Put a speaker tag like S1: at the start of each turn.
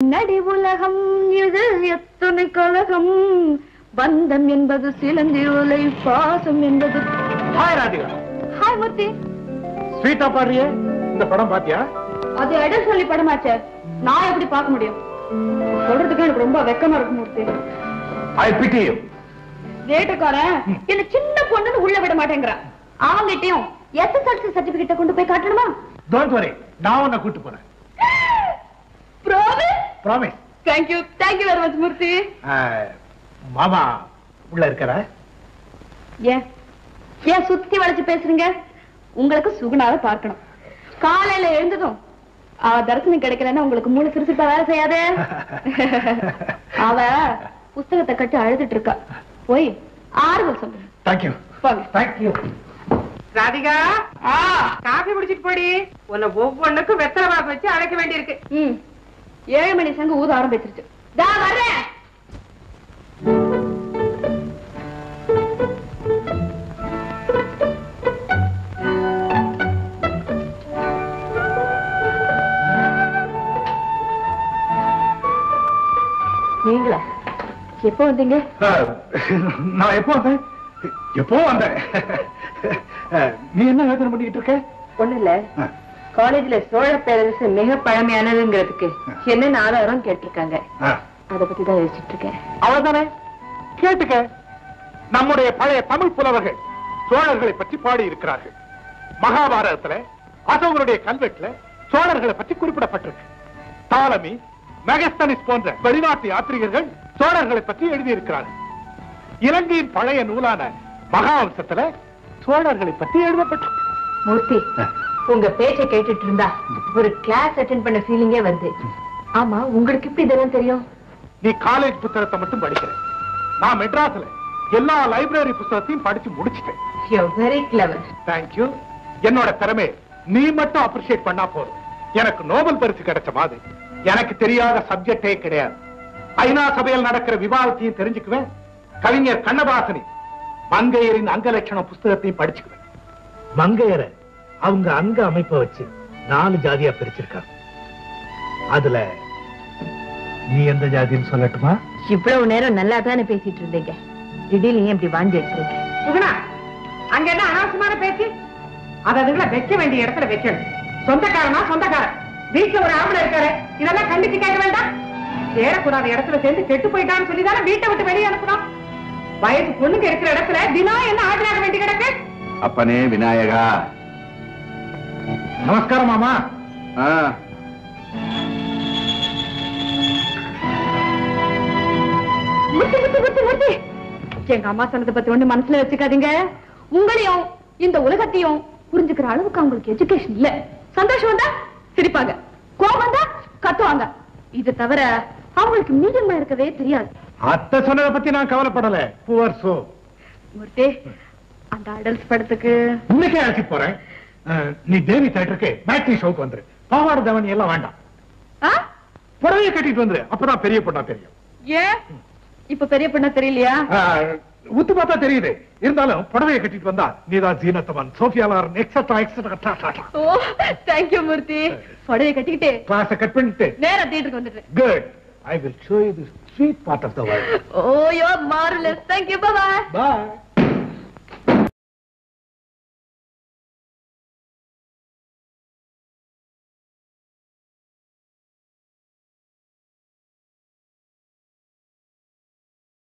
S1: நடி உலகம் இது எத்தனை கலகம் பந்தம் என்பது சிலந்தி உலை பாசம் என்பது
S2: ஹாய் ராதிகா.
S1: ஹாய் மூர்த்தி.
S2: ஸ்வீட்டா பாடுறியே? இந்த படம் பாத்தியா?
S1: அது இடம் சொல்லி படமாச்சே. நான் எப்படி பார்க்க முடியும்? சொல்றதுக்கு எனக்கு ரொம்ப வெக்கமா இருக்கு மூர்த்தி.
S2: ஐ பிட்டி யூ
S1: வேட்டக்காரன் என்ன சின்ன பொண்ணுன்னு உள்ள விட மாட்டேங்கிறான் அவங்கிட்டயும் எஸ்எஸ்எல்சி சர்டிபிகேட்ட கொண்டு போய் காட்டணுமா?
S2: டோன்ட் வரி நான் உன்னை கூட்டு போறேன்.
S1: Promise thank you thank you very much Murthy
S2: மாமா உள்ள இருக்கிற
S1: ஏன் ஏன் சுத்தி வளைச்சு பேசுறீங்க? உங்களுக்கு சுகுணாவை பார்க்கணும். காலையில எழுந்ததும் அவ தரிசனம் கிடைக்கலன்னா உங்களுக்கு மூளை சிரிச்சுட்டா வேலை செய்யாதே. அவ புஸ்தகத்தை கட்டி அழுதுட்டு இருக்கா. போய் ஆறுதல் சொல்லு.
S2: தேங்க்யூ தேங்க்யூ
S3: ராதிகா காஃபி குடிச்சிட்டு போடி. உன்னை ஒவ்வொன்னுக்கும் வெத்தலை வச்சு அழைக்க வேண்டியிருக்கு.
S1: ம். ஏழு மணி சங்கு ஊத ஆரம்பிச்சிருச்சு. தா வர்றேன். நீங்களா? எப்போ வந்தீங்க?
S2: நான் எப்போ வந்தேன்? எப்போ வந்தேன்? நீ என்ன யோசனை பண்ணிக்கிட்டு இருக்க?
S3: ஒண்ணு இல்ல. காலேஜ்ல சோழ பேரரசு மிக பழமையானதுங்கிறதுக்கு என்னென்ன ஆதாரம் கேட்டிருக்காங்க. அத பத்தி தான் யோசிச்சுட்டு இருக்கேன்.
S2: அவ்வளவுதானே? கேட்டுக்க. நம்முடைய பழைய தமிழ் புலவர்கள் சோழர்களை பற்றி பாடி இருக்கிறார்கள் மகாபாரதத்துல அசோகருடைய கல்வெட்டுல சோழர்களை பற்றி குறிப்பிடப்பட்டிருக்கு. தாலமி மெகஸ்தனிஸ் போன்ற வெளிநாட்டு யாத்ரிகர்கள் சோழர்களை பற்றி எழுதியிருக்கிறார்கள். இலங்கையின் பழைய நூலான மகாவம்சத்துல சோழர்களை பற்றி எழுதப்பட்டிருக்கு.
S3: மூர்த்தி உங்க பேச்சை கேட்டுட்டு இருந்தா ஒரு கிளாஸ் அட்டென்ட் பண்ண ஃபீலிங்கே வருது. ஆமா உங்களுக்கு இப்படி இதெல்லாம் தெரியும்?
S2: நீ காலேஜ் புத்தகத்தை மட்டும் படிக்கிற. நான் மெட்ராஸ்ல எல்லா லைப்ரரி புத்தகத்தையும் படிச்சு முடிச்சிட்டேன்.
S3: யூ வெரி கிளவர்
S2: தேங்க்யூ என்னோட திறமை நீ மட்டும் அப்ரிஷியேட் பண்ணா போதும். எனக்கு நோபல் பரிசு கிடைச்ச மாதிரி. எனக்கு தெரியாத சப்ஜெக்டே கிடையாது. ஐநா சபையில் நடக்கிற விவாதத்தையும் தெரிஞ்சுக்குவேன். கவிஞர் கண்ணதாசனி மங்கையரின் அங்க லட்சணம் புஸ்தகத்தையும் படிச்சுக்குவேன். மங்கையரை? அவங்க அங்க அமைப்பை வச்சு நாலு ஜாதியா பிரிச்சிருக்காங்க. அதுல நீ எந்த ஜாதின்னு சொல்லட்டுமா?
S3: இவ்வளவு நேரம் நல்லா தானே பேசிட்டு இருந்தீங்க. திடீர்னு ஏன் இப்படி வாந்தி எடுத்துறீங்க
S4: சுகுணா அங்க என்ன அனாவசியமான பேச்சு? அது அதுங்களை வைக்க வேண்டிய இடத்துல வைக்கணும். சொந்தக்காரனா சொந்தக்காரன். வீட்டுல ஒரு ஆம்பளை இருக்காரு. இதெல்லாம் கண்டிச்சு கேட்க வேண்டாம். சேரக்கூடாத இடத்துல சேர்ந்து கெட்டு போயிட்டான்னு சொல்லி தானே வீட்டை விட்டு வெளியே அனுப்பணும் வயசு பொண்ணுங்க இருக்கிற இடத்துல தினம் என்ன ஆஜராக வேண்டி கிடக்கு?
S5: அப்பனே விநாயகா
S2: நமஸ்காரம் மாமா.
S1: எங்க அம்மா சொன்னதை பத்தி ஒண்ணு மனசுல வச்சுக்காதீங்க. உங்களையும் இந்த உலகத்தையும் புரிஞ்சுக்கிற அளவுக்கு அவங்களுக்கு எஜுகேஷன் இல்ல. சந்தோஷம் வந்தா சிரிப்பாங்க. கோபம் வந்தா கத்துவாங்க. இது தவிர அவங்களுக்கு மீடியமா இருக்கவே தெரியாது.
S2: அத்தை சொன்னதை பத்தி நான் கவலைப்படல. புவர் சோ
S1: மூர்த்தி அந்த அடல்ஸ் படத்துக்கு
S2: இன்னைக்கே அழைச்சி போறேன். நீ தேவி தேட்டருக்கு மேட்னி ஷோக்கு வந்துரு. பாவாடை தவணி எல்லாம் வேண்டாம்? புடவையை கட்டிட்டு வந்துரு. அப்பதான் பெரிய பொண்ணா தெரியும்.
S1: ஏன் இப்ப பெரிய பொண்ணா தெரியலையா?
S2: உத்து பார்த்தா தெரியுது. இருந்தாலும் புடவையை கட்டிட்டு வந்தா நீதான் ஜீனத்தமன் சோஃபியாலாரன் எக்ஸட்ரா எக்ஸட்ரா
S1: ஓ தேங்க்யூ மூர்த்தி. புடவை கட்டிக்கிட்டு
S2: கிளாஸ கட் பண்ணிட்டு.
S1: நேரா தியேட்டருக்கு வந்துட்டு
S2: good I will show you the sweet part of the world
S1: O yo marvellous thank you bye
S2: bye